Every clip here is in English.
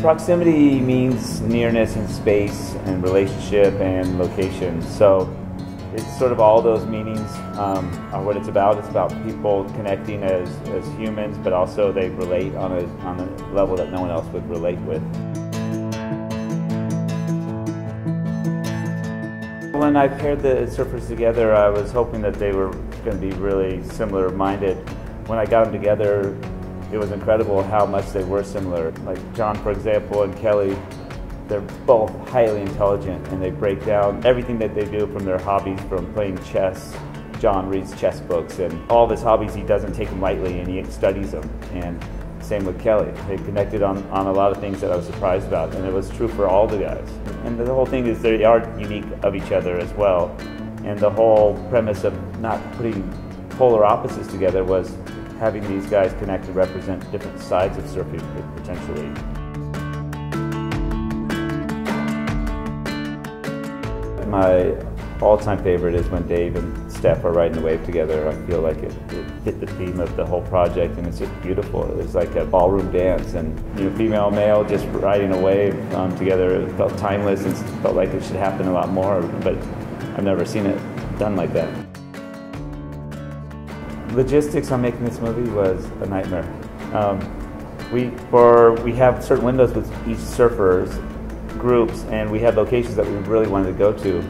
Proximity means nearness in space and relationship and location. So it's sort of all those meanings um, are what it's about. It's about people connecting as, as humans, but also they relate on a, on a level that no one else would relate with. When I paired the surfers together, I was hoping that they were going to be really similar minded. When I got them together, it was incredible how much they were similar. Like John, for example, and Kelly, they're both highly intelligent and they break down everything that they do from their hobbies, from playing chess. John reads chess books and all of his hobbies, he doesn't take them lightly and he studies them. And same with Kelly. They connected on, on a lot of things that I was surprised about, and it was true for all the guys. And the whole thing is they are unique of each other as well. And the whole premise of not putting polar opposites together was having these guys connect to represent different sides of surfing potentially. My all-time favorite is when Dave and Steph are riding the wave together. I feel like it, it, fit the theme of the whole project, and it's just beautiful. It's like a ballroom dance, and you know, female, male, just riding a wave um, together. It felt timeless and felt like it should happen a lot more. But I've never seen it done like that logistics on making this movie was a nightmare. Um, we for we have certain windows with each surfers groups, and we had locations that we really wanted to go to.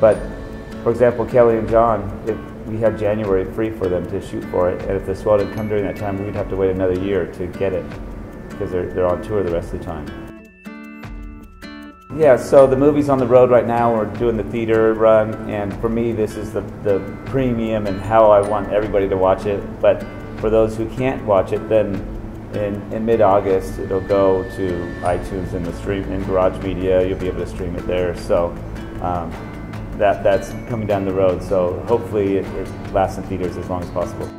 But for example, Kelly and John, we had January free for them to shoot for it, and if the swell didn't come during that time, we'd have to wait another year to get it because they're they're on tour the rest of the time. Yeah, so the movie's on the road right now. We're doing the theater run, and for me, this is the, the premium and how I want everybody to watch it. But for those who can't watch it, then in, in mid August, it'll go to iTunes and the stream in Garage Media. You'll be able to stream it there. So um, that, that's coming down the road. So hopefully, it, it lasts in theaters as long as possible.